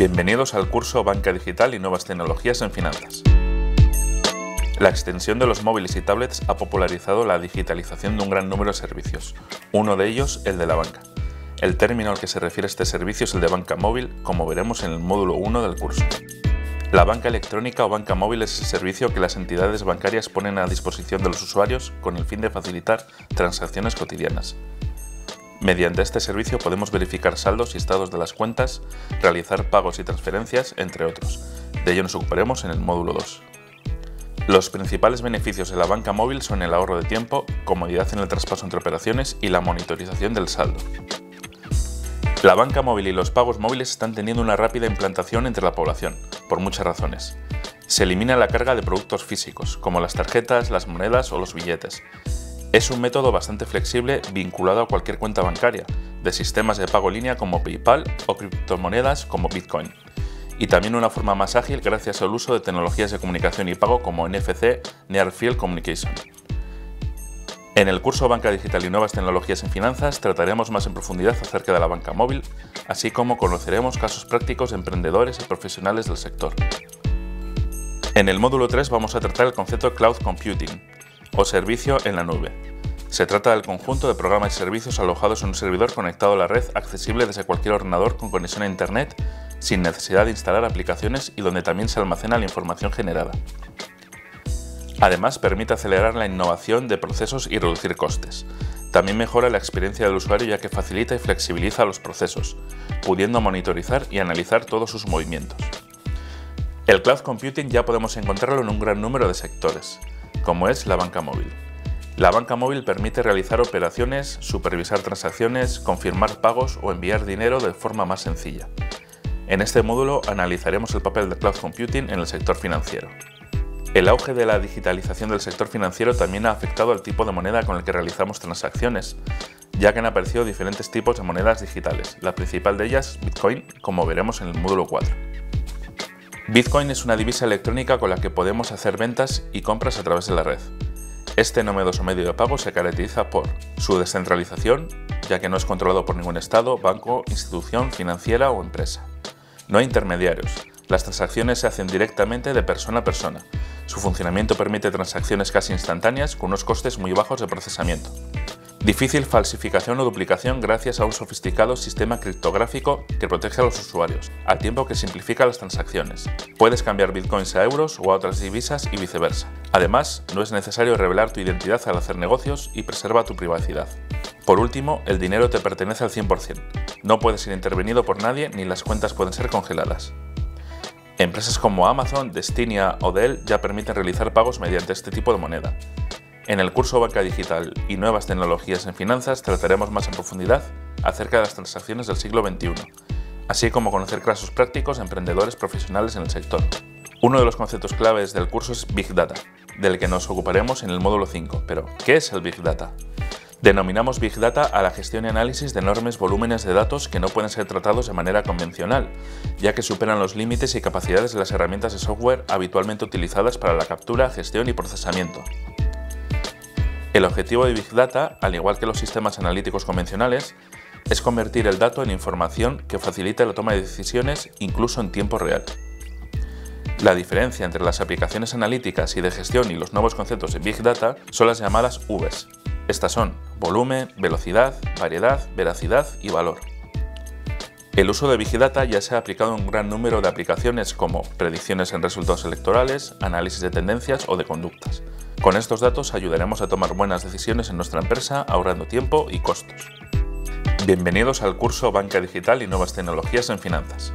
Bienvenidos al curso Banca Digital y Nuevas Tecnologías en Finanzas. La extensión de los móviles y tablets ha popularizado la digitalización de un gran número de servicios, uno de ellos el de la banca. El término al que se refiere este servicio es el de banca móvil, como veremos en el módulo 1 del curso. La banca electrónica o banca móvil es el servicio que las entidades bancarias ponen a disposición de los usuarios con el fin de facilitar transacciones cotidianas. Mediante este servicio podemos verificar saldos y estados de las cuentas, realizar pagos y transferencias, entre otros. De ello nos ocuparemos en el módulo 2. Los principales beneficios de la banca móvil son el ahorro de tiempo, comodidad en el traspaso entre operaciones y la monitorización del saldo. La banca móvil y los pagos móviles están teniendo una rápida implantación entre la población, por muchas razones. Se elimina la carga de productos físicos, como las tarjetas, las monedas o los billetes. Es un método bastante flexible vinculado a cualquier cuenta bancaria, de sistemas de pago en línea como PayPal o criptomonedas como Bitcoin. Y también una forma más ágil gracias al uso de tecnologías de comunicación y pago como NFC Near Field Communication. En el curso Banca Digital y Nuevas Tecnologías en Finanzas trataremos más en profundidad acerca de la banca móvil, así como conoceremos casos prácticos de emprendedores y profesionales del sector. En el módulo 3 vamos a tratar el concepto Cloud Computing, o servicio en la nube. Se trata del conjunto de programas y servicios alojados en un servidor conectado a la red accesible desde cualquier ordenador con conexión a Internet sin necesidad de instalar aplicaciones y donde también se almacena la información generada. Además, permite acelerar la innovación de procesos y reducir costes. También mejora la experiencia del usuario ya que facilita y flexibiliza los procesos, pudiendo monitorizar y analizar todos sus movimientos. El cloud computing ya podemos encontrarlo en un gran número de sectores, como es la banca móvil. La banca móvil permite realizar operaciones, supervisar transacciones, confirmar pagos o enviar dinero de forma más sencilla. En este módulo analizaremos el papel del cloud computing en el sector financiero. El auge de la digitalización del sector financiero también ha afectado al tipo de moneda con el que realizamos transacciones, ya que han aparecido diferentes tipos de monedas digitales, la principal de ellas Bitcoin, como veremos en el módulo 4. Bitcoin es una divisa electrónica con la que podemos hacer ventas y compras a través de la red. Este novedoso medio de pago se caracteriza por su descentralización, ya que no es controlado por ningún estado, banco, institución financiera o empresa. No hay intermediarios, las transacciones se hacen directamente de persona a persona, su funcionamiento permite transacciones casi instantáneas con unos costes muy bajos de procesamiento. Difícil falsificación o duplicación gracias a un sofisticado sistema criptográfico que protege a los usuarios, al tiempo que simplifica las transacciones. Puedes cambiar bitcoins a euros o a otras divisas y viceversa. Además, no es necesario revelar tu identidad al hacer negocios y preserva tu privacidad. Por último, el dinero te pertenece al 100%. No puede ser intervenido por nadie ni las cuentas pueden ser congeladas. Empresas como Amazon, Destinia o Dell ya permiten realizar pagos mediante este tipo de moneda. En el curso Banca Digital y Nuevas Tecnologías en Finanzas trataremos más en profundidad acerca de las transacciones del siglo XXI, así como conocer casos prácticos de emprendedores profesionales en el sector. Uno de los conceptos claves del curso es Big Data, del que nos ocuparemos en el módulo 5. Pero, ¿qué es el Big Data? Denominamos Big Data a la gestión y análisis de enormes volúmenes de datos que no pueden ser tratados de manera convencional, ya que superan los límites y capacidades de las herramientas de software habitualmente utilizadas para la captura, gestión y procesamiento. El objetivo de Big Data, al igual que los sistemas analíticos convencionales, es convertir el dato en información que facilite la toma de decisiones incluso en tiempo real. La diferencia entre las aplicaciones analíticas y de gestión y los nuevos conceptos de Big Data son las llamadas Vs. Estas son volumen, velocidad, variedad, veracidad y valor. El uso de Big Data ya se ha aplicado en un gran número de aplicaciones como predicciones en resultados electorales, análisis de tendencias o de conductas. Con estos datos ayudaremos a tomar buenas decisiones en nuestra empresa ahorrando tiempo y costos. Bienvenidos al curso Banca Digital y Nuevas Tecnologías en Finanzas.